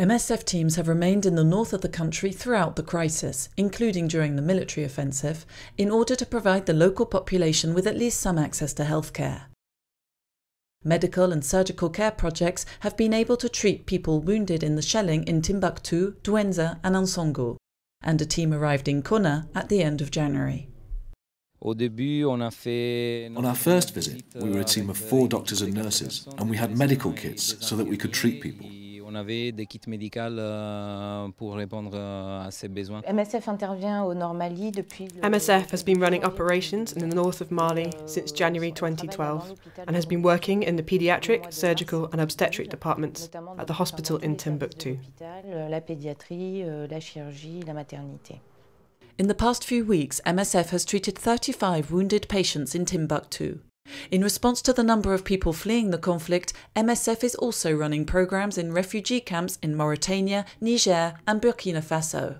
MSF teams have remained in the north of the country throughout the crisis, including during the military offensive, in order to provide the local population with at least some access to healthcare. Medical and surgical care projects have been able to treat people wounded in the shelling in Timbuktu, Douentza, and Ansongo, and a team arrived in Konna at the end of January. On our first visit, we were a team of four doctors and nurses, and we had medical kits so that we could treat people. On avait des kits médicaux euh, pour répondre euh, à ces besoins. MSF intervient au Nord-Mali depuis. MSF has been running operations in the north of Mali euh, since January 2012 and has been working in the paediatric, surgical and obstetric departments at the hospital in Timbuktu. Euh, la pédiatrie, euh, la chirurgie, la maternité. In the past few weeks, MSF has treated 35 wounded patients in Timbuktu. In response to the number of people fleeing the conflict, MSF is also running programs in refugee camps in Mauritania, Niger, and Burkina Faso.